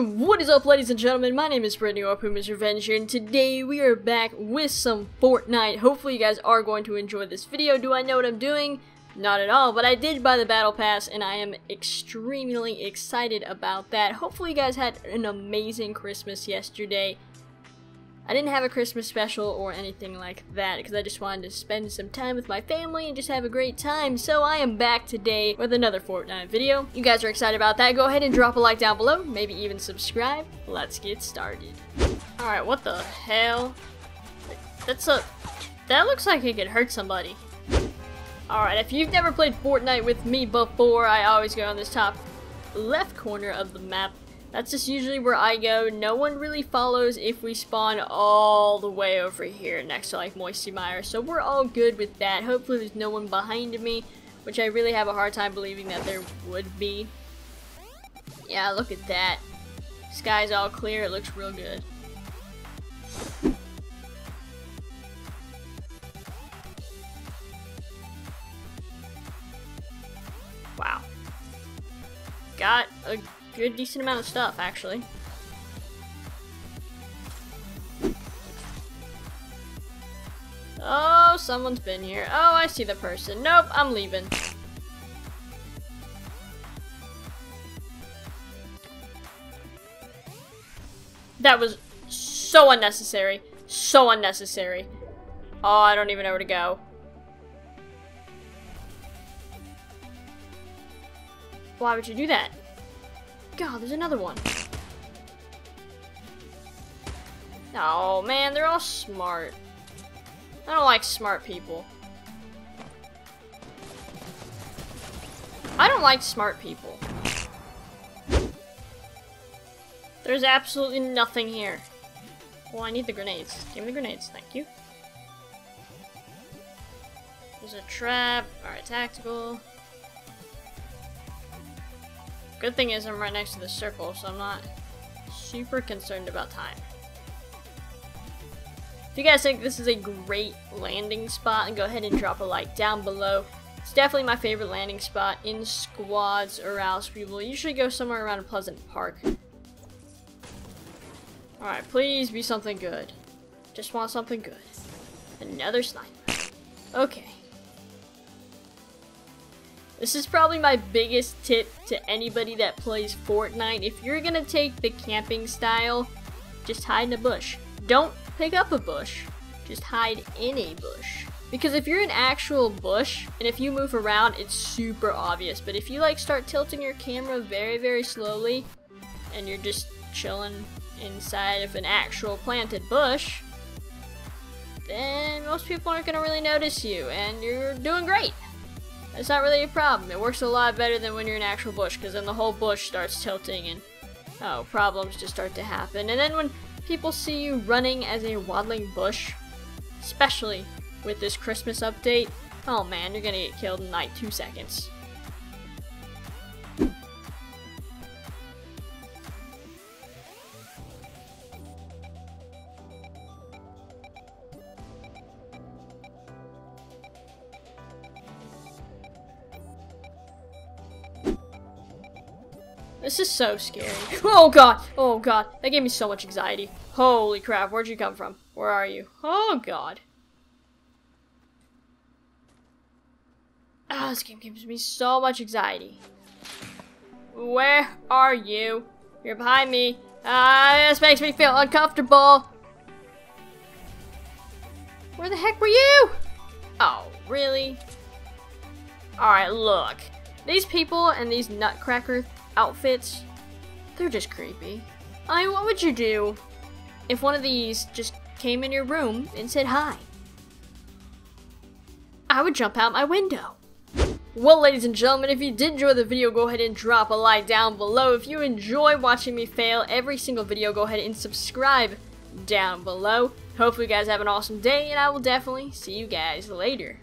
What is up ladies and gentlemen, my name is Brittany or Puma's Revenge here, and today we are back with some Fortnite. Hopefully you guys are going to enjoy this video. Do I know what I'm doing? Not at all, but I did buy the Battle Pass, and I am extremely excited about that. Hopefully you guys had an amazing Christmas yesterday. I didn't have a Christmas special or anything like that because I just wanted to spend some time with my family and just have a great time. So I am back today with another Fortnite video. You guys are excited about that? Go ahead and drop a like down below, maybe even subscribe. Let's get started. Alright, what the hell? That's a... That looks like it could hurt somebody. Alright, if you've never played Fortnite with me before, I always go on this top left corner of the map that's just usually where I go. No one really follows if we spawn all the way over here next to like Moisty Mire. So we're all good with that. Hopefully there's no one behind me, which I really have a hard time believing that there would be. Yeah, look at that. Sky's all clear. It looks real good. Wow. Got a good decent amount of stuff, actually. Oh, someone's been here. Oh, I see the person. Nope, I'm leaving. That was so unnecessary. So unnecessary. Oh, I don't even know where to go. Why would you do that? God, there's another one. Oh man, they're all smart. I don't like smart people. I don't like smart people. There's absolutely nothing here. Well, I need the grenades. Give me the grenades, thank you. There's a trap. Alright, tactical. Good thing is I'm right next to the circle, so I'm not super concerned about time. If you guys think this is a great landing spot, go ahead and drop a like down below. It's definitely my favorite landing spot in squads or else people usually go somewhere around a Pleasant Park. Alright, please be something good. Just want something good. Another sniper. Okay. This is probably my biggest tip to anybody that plays Fortnite. If you're gonna take the camping style, just hide in a bush. Don't pick up a bush, just hide in a bush. Because if you're an actual bush, and if you move around, it's super obvious. But if you like start tilting your camera very, very slowly, and you're just chilling inside of an actual planted bush, then most people aren't gonna really notice you, and you're doing great. It's not really a problem. It works a lot better than when you're in actual bush, because then the whole bush starts tilting and, oh, problems just start to happen. And then when people see you running as a waddling bush, especially with this Christmas update, oh man, you're gonna get killed in like two seconds. This is so scary. Oh god! Oh god! That gave me so much anxiety. Holy crap, where'd you come from? Where are you? Oh god. Ah, oh, this game gives me so much anxiety. Where are you? You're behind me. Ah, this makes me feel uncomfortable. Where the heck were you? Oh, really? Alright, look. These people and these nutcracker outfits, they're just creepy. I mean, what would you do if one of these just came in your room and said hi? I would jump out my window. Well, ladies and gentlemen, if you did enjoy the video, go ahead and drop a like down below. If you enjoy watching me fail every single video, go ahead and subscribe down below. Hopefully you guys have an awesome day, and I will definitely see you guys later.